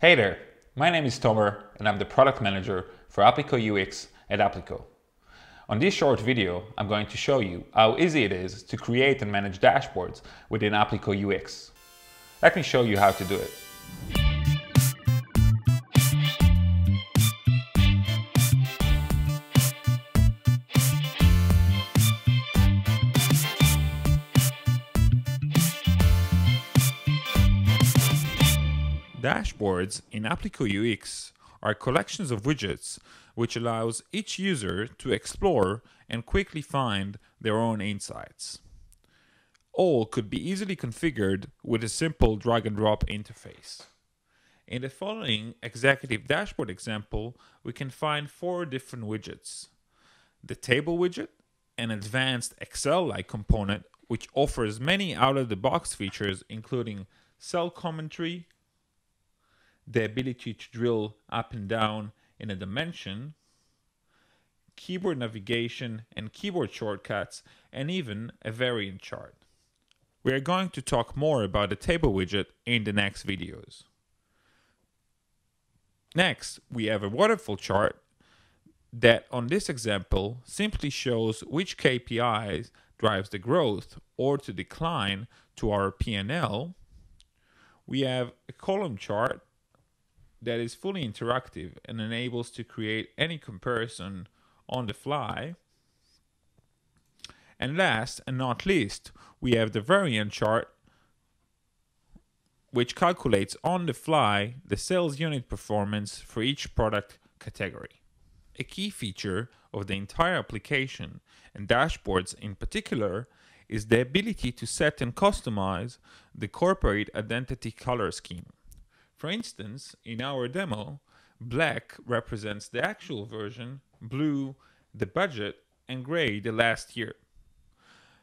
Hey there, my name is Tomer and I'm the product manager for Apliqo UX at Apliqo. On this short video, I'm going to show you how easy it is to create and manage dashboards within Apliqo UX. Let me show you how to do it. Dashboards in Apliqo UX are collections of widgets which allows each user to explore and quickly find their own insights. All could be easily configured with a simple drag and drop interface. In the following executive dashboard example, we can find four different widgets. The table widget, an advanced Excel-like component which offers many out-of-the-box features including cell commentary, the ability to drill up and down in a dimension, keyboard navigation and keyboard shortcuts, and even a variant chart. We are going to talk more about the table widget in the next videos. Next, we have a waterfall chart that on this example simply shows which KPIs drives the growth or to decline to our P&L. We have a column chart that is fully interactive and enables to create any comparison on the fly. And last and not least, we have the variant chart which calculates on the fly the sales unit performance for each product category. A key feature of the entire application and dashboards in particular is the ability to set and customize the corporate identity color scheme. For instance, in our demo, black represents the actual version, blue the budget, and gray the last year.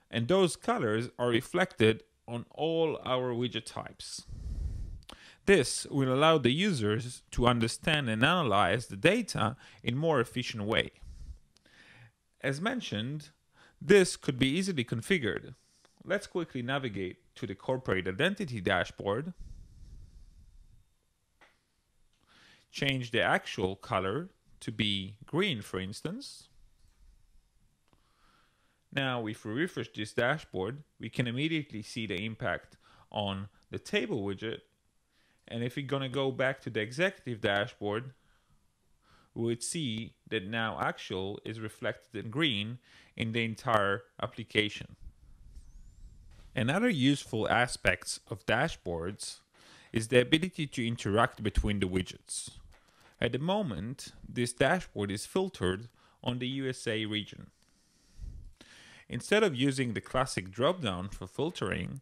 And those colors are reflected on all our widget types. This will allow the users to understand and analyze the data in more efficient way. As mentioned, this could be easily configured. Let's quickly navigate to the corporate identity dashboard change the actual color to be green, for instance. Now, if we refresh this dashboard, we can immediately see the impact on the table widget. And if we're going to go back to the executive dashboard, we would see that now actual is reflected in green in the entire application. Another useful aspects of dashboards is the ability to interact between the widgets. At the moment, this dashboard is filtered on the USA region. Instead of using the classic dropdown for filtering,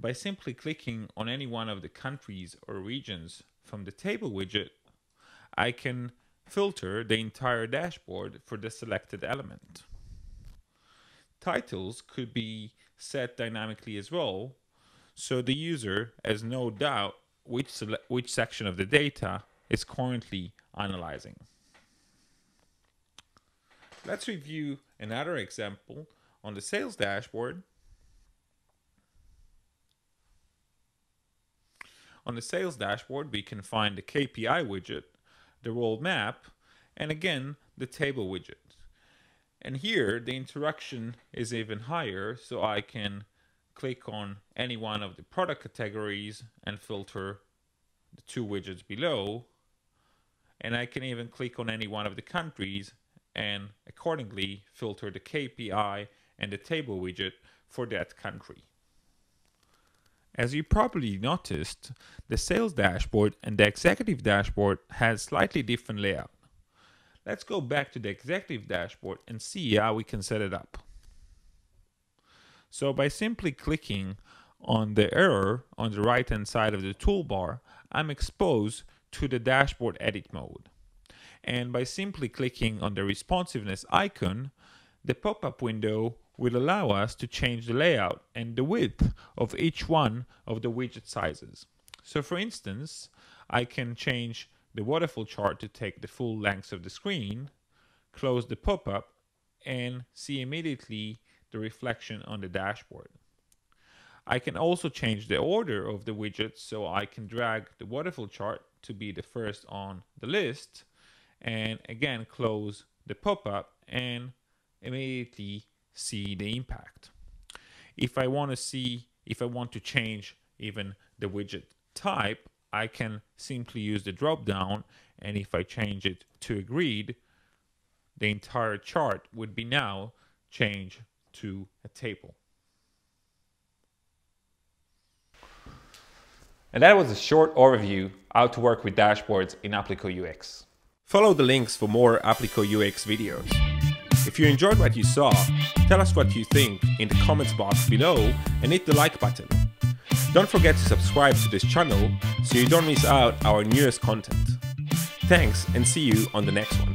by simply clicking on any one of the countries or regions from the table widget, I can filter the entire dashboard for the selected element. Titles could be set dynamically as well, so the user has no doubt which, which section of the data is currently analyzing. Let's review another example on the sales dashboard. On the sales dashboard, we can find the KPI widget, the role map, and again, the table widget. And here, the interaction is even higher, so I can click on any one of the product categories and filter the two widgets below and I can even click on any one of the countries and accordingly filter the KPI and the table widget for that country. As you probably noticed, the sales dashboard and the executive dashboard has slightly different layout. Let's go back to the executive dashboard and see how we can set it up. So by simply clicking on the arrow on the right hand side of the toolbar, I'm exposed to the dashboard edit mode. And by simply clicking on the responsiveness icon, the pop-up window will allow us to change the layout and the width of each one of the widget sizes. So for instance, I can change the waterfall chart to take the full length of the screen, close the pop-up, and see immediately the reflection on the dashboard. I can also change the order of the widgets so I can drag the waterfall chart to be the first on the list and again close the pop-up and immediately see the impact. If I want to see, if I want to change even the widget type, I can simply use the drop down and if I change it to agreed, the entire chart would be now changed to a table. And that was a short overview how to work with dashboards in Apliqo UX. Follow the links for more Apliqo UX videos. If you enjoyed what you saw, tell us what you think in the comments box below and hit the like button. Don't forget to subscribe to this channel so you don't miss out our newest content. Thanks and see you on the next one.